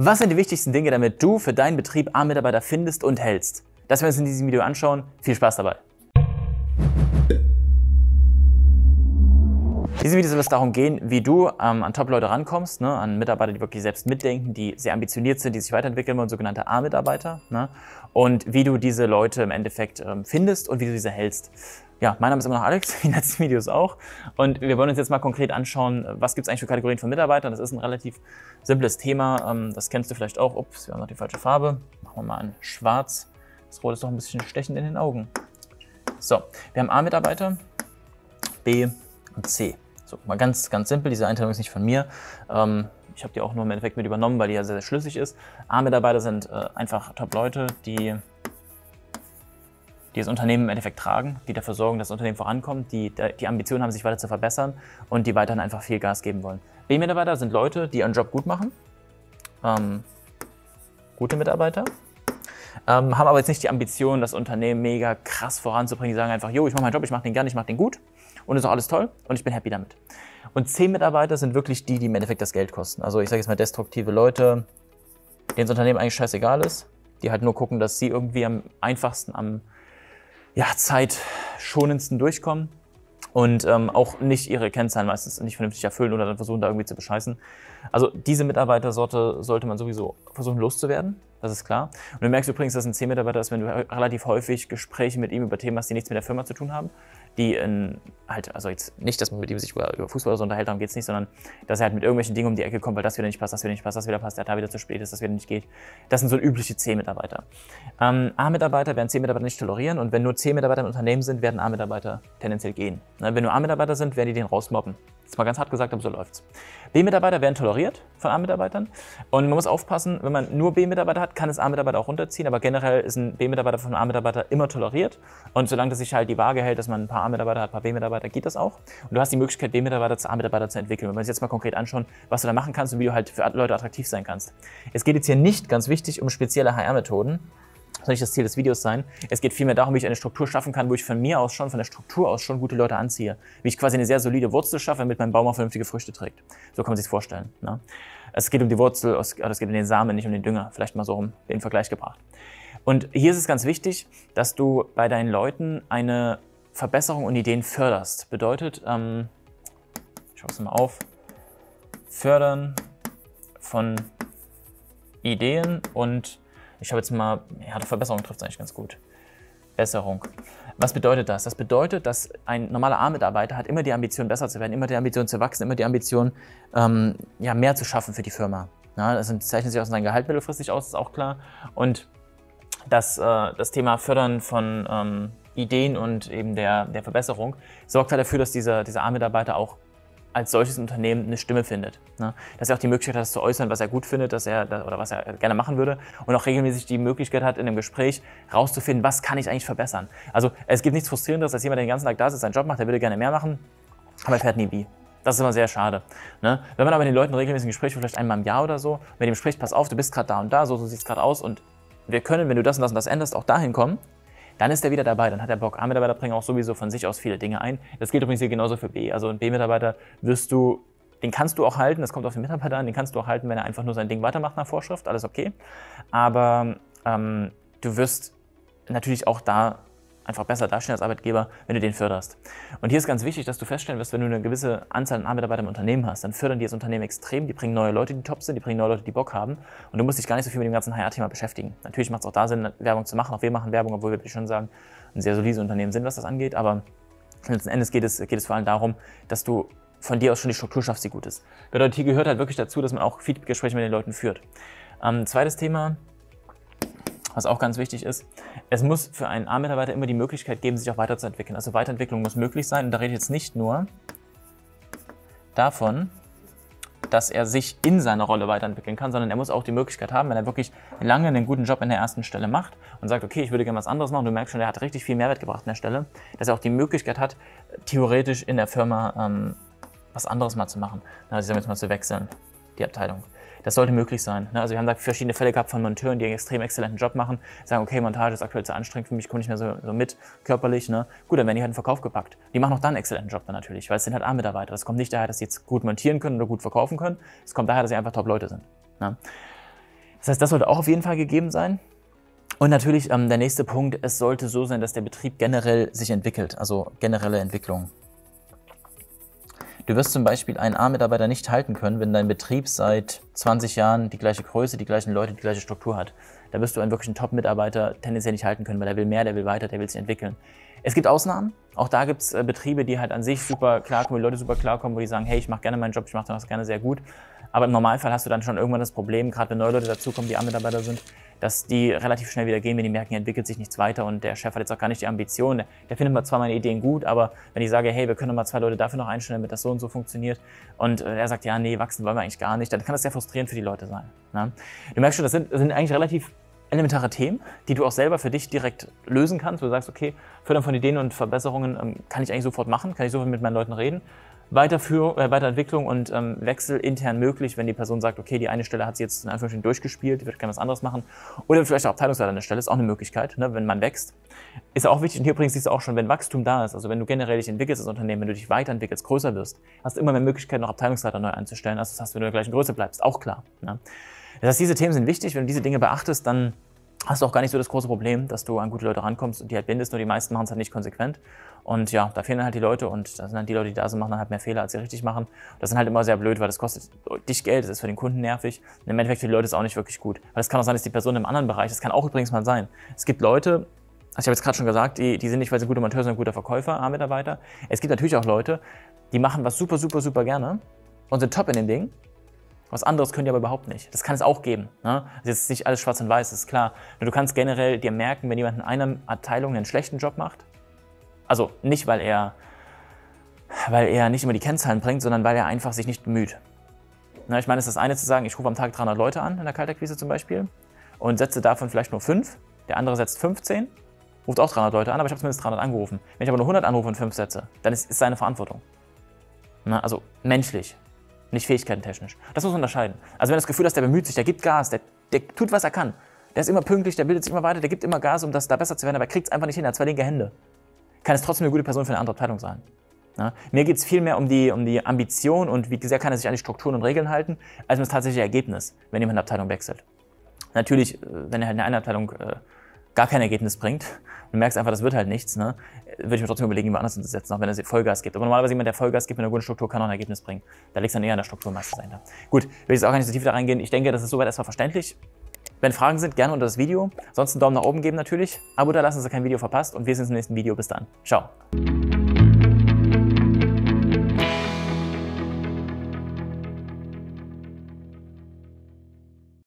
Was sind die wichtigsten Dinge, damit du für deinen Betrieb A-Mitarbeiter findest und hältst? Das werden wir uns in diesem Video anschauen. Viel Spaß dabei. In diesem Video soll es darum gehen, wie du ähm, an Top-Leute rankommst, ne, an Mitarbeiter, die wirklich selbst mitdenken, die sehr ambitioniert sind, die sich weiterentwickeln wollen, sogenannte A-Mitarbeiter. Ne, und wie du diese Leute im Endeffekt ähm, findest und wie du diese hältst. Ja, mein Name ist immer noch Alex, wie in den letzten Videos auch. Und wir wollen uns jetzt mal konkret anschauen, was gibt es eigentlich für Kategorien von Mitarbeitern. Das ist ein relativ simples Thema. Ähm, das kennst du vielleicht auch. Ups, wir haben noch die falsche Farbe. Machen wir mal an schwarz. Das Rot ist doch ein bisschen stechend in den Augen. So, wir haben A-Mitarbeiter, B und C. So, mal ganz, ganz simpel, diese Einteilung ist nicht von mir. Ähm, ich habe die auch nur im Endeffekt mit übernommen, weil die ja sehr, sehr schlüssig ist. A-Mitarbeiter sind äh, einfach Top-Leute, die, die das Unternehmen im Endeffekt tragen, die dafür sorgen, dass das Unternehmen vorankommt, die die Ambition haben, sich weiter zu verbessern und die weiterhin einfach viel Gas geben wollen. B-Mitarbeiter sind Leute, die ihren Job gut machen. Ähm, gute Mitarbeiter, ähm, haben aber jetzt nicht die Ambition, das Unternehmen mega krass voranzubringen. Die sagen einfach, jo, ich mache meinen Job, ich mache den gerne, ich mache den gut und ist auch alles toll und ich bin happy damit. Und zehn Mitarbeiter sind wirklich die, die im Endeffekt das Geld kosten. Also ich sage jetzt mal destruktive Leute, denen das Unternehmen eigentlich scheißegal ist, die halt nur gucken, dass sie irgendwie am einfachsten, am ja, zeitschonendsten durchkommen und ähm, auch nicht ihre Kennzahlen meistens nicht vernünftig erfüllen oder dann versuchen, da irgendwie zu bescheißen. Also diese Mitarbeitersorte sollte man sowieso versuchen loszuwerden, das ist klar. Und du merkst übrigens, dass ein C-Mitarbeiter ist, wenn du relativ häufig Gespräche mit ihm über Themen hast, die nichts mit der Firma zu tun haben, die in, halt, also jetzt nicht, dass man mit ihm sich über, über Fußball oder so unterhält, darum geht es nicht, sondern dass er halt mit irgendwelchen Dingen um die Ecke kommt, weil das wieder nicht passt, das wieder nicht passt, das wieder passt, der da wieder zu spät ist, das wieder nicht geht. Das sind so übliche C-Mitarbeiter. Ähm, A-Mitarbeiter werden C-Mitarbeiter nicht tolerieren und wenn nur C-Mitarbeiter im Unternehmen sind, werden A-Mitarbeiter tendenziell gehen. Ne, wenn nur A-Mitarbeiter sind, werden die den rausmobben. Ist mal ganz hart gesagt, aber so läuft's. B-Mitarbeiter werden toleriert von A-Mitarbeitern und man muss aufpassen, wenn man nur B-Mitarbeiter hat, kann es A-Mitarbeiter auch runterziehen, aber generell ist ein B-Mitarbeiter von A-Mitarbeiter immer toleriert und solange das sich halt die Waage hält, dass man ein paar A-Mitarbeiter hat, ein paar B-Mitarbeiter, geht das auch. Und du hast die Möglichkeit, B-Mitarbeiter zu A-Mitarbeiter zu entwickeln. Wenn wir uns jetzt mal konkret anschauen, was du da machen kannst und wie du halt für Leute attraktiv sein kannst. Es geht jetzt hier nicht, ganz wichtig, um spezielle HR-Methoden, soll nicht das Ziel des Videos sein. Es geht vielmehr darum, wie ich eine Struktur schaffen kann, wo ich von mir aus schon, von der Struktur aus schon gute Leute anziehe. Wie ich quasi eine sehr solide Wurzel schaffe, damit mein Baum auch vernünftige Früchte trägt. So kann man sich vorstellen. Ne? Es geht um die Wurzel, es geht um den Samen, nicht um den Dünger. Vielleicht mal so um den Vergleich gebracht. Und hier ist es ganz wichtig, dass du bei deinen Leuten eine Verbesserung und Ideen förderst. Bedeutet, ähm, ich schaue es mal auf, fördern von Ideen und ich habe jetzt mal, ja, Verbesserung trifft es eigentlich ganz gut. Besserung. Was bedeutet das? Das bedeutet, dass ein normaler A-Mitarbeiter hat immer die Ambition, besser zu werden, immer die Ambition zu wachsen, immer die Ambition, ähm, ja, mehr zu schaffen für die Firma. Ja, das zeichnet sich aus seinem Gehalt mittelfristig aus, ist auch klar. Und das, äh, das Thema Fördern von ähm, Ideen und eben der, der Verbesserung sorgt halt dafür, dass dieser, dieser A-Mitarbeiter auch als solches Unternehmen eine Stimme findet. Ne? Dass er auch die Möglichkeit hat, das zu äußern, was er gut findet, dass er oder was er gerne machen würde und auch regelmäßig die Möglichkeit hat, in einem Gespräch rauszufinden, was kann ich eigentlich verbessern. Also es gibt nichts Frustrierenderes, als jemand, der den ganzen Tag da sitzt, seinen Job macht, der würde gerne mehr machen, aber er fährt nie wie. Das ist immer sehr schade. Ne? Wenn man aber den Leuten regelmäßig ein Gespräch, vielleicht einmal im Jahr oder so, mit dem spricht, pass auf, du bist gerade da und da, so, so sieht es gerade aus und wir können, wenn du das und das und das änderst, auch dahin kommen, dann ist er wieder dabei, dann hat er Bock. A-Mitarbeiter bringen auch sowieso von sich aus viele Dinge ein. Das gilt übrigens hier genauso für B. Also ein B-Mitarbeiter wirst du, den kannst du auch halten, das kommt auf den Mitarbeiter an, den kannst du auch halten, wenn er einfach nur sein Ding weitermacht nach Vorschrift, alles okay. Aber ähm, du wirst natürlich auch da einfach besser dastehen als Arbeitgeber, wenn du den förderst. Und hier ist ganz wichtig, dass du feststellen wirst, wenn du eine gewisse Anzahl an Mitarbeitern im Unternehmen hast, dann fördern die das Unternehmen extrem, die bringen neue Leute, die top sind, die bringen neue Leute, die Bock haben und du musst dich gar nicht so viel mit dem ganzen HR-Thema beschäftigen. Natürlich macht es auch da Sinn, Werbung zu machen, auch wir machen Werbung, obwohl wir schon sagen, ein sehr solides Unternehmen sind, was das angeht, aber letzten Endes geht es, geht es vor allem darum, dass du von dir aus schon die Struktur schaffst, die gut ist. Bedeutet, hier gehört halt wirklich dazu, dass man auch Feedback-Gespräche mit den Leuten führt. Ähm, zweites Thema, was auch ganz wichtig ist, es muss für einen A-Mitarbeiter immer die Möglichkeit geben, sich auch weiterzuentwickeln. Also Weiterentwicklung muss möglich sein. Und da rede ich jetzt nicht nur davon, dass er sich in seiner Rolle weiterentwickeln kann, sondern er muss auch die Möglichkeit haben, wenn er wirklich lange einen guten Job in der ersten Stelle macht und sagt, okay, ich würde gerne was anderes machen, du merkst schon, er hat richtig viel Mehrwert gebracht an der Stelle, dass er auch die Möglichkeit hat, theoretisch in der Firma ähm, was anderes mal zu machen. Also ich sage jetzt mal zu wechseln, die Abteilung. Das sollte möglich sein. Ne? Also wir haben da verschiedene Fälle gehabt von Monteuren, die einen extrem exzellenten Job machen, sagen, okay, Montage ist aktuell zu anstrengend für mich, komme nicht mehr so, so, mit, körperlich. Ne? Gut, dann werden die halt in den Verkauf gepackt. Die machen auch dann einen exzellenten Job dann natürlich, weil es sind halt A-Mitarbeiter. Das kommt nicht daher, dass sie jetzt gut montieren können oder gut verkaufen können. Es kommt daher, dass sie einfach Top-Leute sind. Ne? Das heißt, das sollte auch auf jeden Fall gegeben sein. Und natürlich ähm, der nächste Punkt, es sollte so sein, dass der Betrieb generell sich entwickelt, also generelle Entwicklung. Du wirst zum Beispiel einen A-Mitarbeiter nicht halten können, wenn dein Betrieb seit 20 Jahren die gleiche Größe, die gleichen Leute, die gleiche Struktur hat. Da wirst du einen wirklichen Top-Mitarbeiter tendenziell nicht halten können, weil der will mehr, der will weiter, der will sich entwickeln. Es gibt Ausnahmen. Auch da gibt es äh, Betriebe, die halt an sich super klarkommen, die Leute super klarkommen, wo die sagen, hey, ich mache gerne meinen Job, ich mache das gerne sehr gut. Aber im Normalfall hast du dann schon irgendwann das Problem, gerade wenn neue Leute dazukommen, die A-Mitarbeiter sind, dass die relativ schnell wieder gehen, wenn die merken, hier entwickelt sich nichts weiter und der Chef hat jetzt auch gar nicht die Ambition. Der findet zwar meine Ideen gut, aber wenn ich sage, hey, wir können mal zwei Leute dafür noch einstellen, damit das so und so funktioniert und äh, er sagt, ja, nee, wachsen wollen wir eigentlich gar nicht, dann kann das sehr frustrierend für die Leute sein. Ne? Du merkst schon, das sind, das sind eigentlich relativ elementare Themen, die du auch selber für dich direkt lösen kannst, wo du sagst, okay, Fördern von Ideen und Verbesserungen ähm, kann ich eigentlich sofort machen, kann ich sofort mit meinen Leuten reden. Weiterführung, äh, Weiterentwicklung und ähm, Wechsel intern möglich, wenn die Person sagt, okay, die eine Stelle hat sie jetzt in Anführungsstrichen durchgespielt, die wird gerne was anderes machen. Oder vielleicht auch Abteilungsleiter an der Stelle, ist auch eine Möglichkeit, ne, wenn man wächst. Ist auch wichtig, und hier übrigens siehst du auch schon, wenn Wachstum da ist, also wenn du generell dich entwickelst als Unternehmen, wenn du dich weiterentwickelst, größer wirst, hast du immer mehr Möglichkeiten, noch Abteilungsleiter neu einzustellen, als das hast, wenn du in der gleichen Größe bleibst, auch klar. Ne? Das heißt, diese Themen sind wichtig, wenn du diese Dinge beachtest, dann hast du auch gar nicht so das große Problem, dass du an gute Leute rankommst und die halt bindest, nur die meisten machen es halt nicht konsequent. Und ja, da fehlen halt die Leute und da sind halt die Leute, die da sind, machen dann halt mehr Fehler, als sie richtig machen. Das sind halt immer sehr blöd, weil das kostet dich Geld, das ist für den Kunden nervig. Und im Endeffekt für die Leute ist auch nicht wirklich gut. Weil es kann auch sein, dass die Person im anderen Bereich, das kann auch übrigens mal sein. Es gibt Leute, also ich habe jetzt gerade schon gesagt, die, die sind nicht, weil sie gute Monteur sind, guter Verkäufer, A-Mitarbeiter. Es gibt natürlich auch Leute, die machen was super, super, super gerne und sind top in dem Ding was anderes können die aber überhaupt nicht. Das kann es auch geben. Ne? Das ist nicht alles schwarz und weiß, das ist klar. Nur du kannst generell dir merken, wenn jemand in einer Abteilung einen schlechten Job macht, also nicht, weil er, weil er nicht immer die Kennzahlen bringt, sondern weil er einfach sich nicht bemüht. Na, ich meine, es ist das eine zu sagen, ich rufe am Tag 300 Leute an in der Kaltakquise zum Beispiel und setze davon vielleicht nur 5, der andere setzt 15, ruft auch 300 Leute an, aber ich habe zumindest 300 angerufen. Wenn ich aber nur 100 anrufe und 5 setze, dann ist es seine Verantwortung. Na, also menschlich nicht fähigkeitentechnisch. Das muss man unterscheiden. Also wenn du das Gefühl hast, der bemüht sich, der gibt Gas, der, der tut, was er kann. Der ist immer pünktlich, der bildet sich immer weiter, der gibt immer Gas, um das da besser zu werden, aber er kriegt es einfach nicht hin, er hat zwei linke Hände. Kann es trotzdem eine gute Person für eine andere Abteilung sein. Ja? Mir geht es viel mehr um die, um die Ambition und wie sehr kann er sich an die Strukturen und Regeln halten, als um das tatsächliche Ergebnis, wenn jemand eine Abteilung wechselt. Natürlich, äh, wenn er halt in einer Abteilung äh, gar kein Ergebnis bringt du merkst einfach, das wird halt nichts, ne, würde ich mir trotzdem überlegen, jemand anders zu auch wenn er Vollgas gibt. Aber normalerweise jemand, der Vollgas gibt mit einer guten Struktur, kann auch ein Ergebnis bringen. Da liegt es dann eher an der Struktur meistens dahinter. Gut, will ich jetzt auch gar nicht so tief da reingehen. Ich denke, das ist soweit erstmal verständlich. Wenn Fragen sind, gerne unter das Video. Sonst einen Daumen nach oben geben natürlich. Abo da lassen, dass ihr kein Video verpasst. Und wir sehen uns im nächsten Video. Bis dann. Ciao.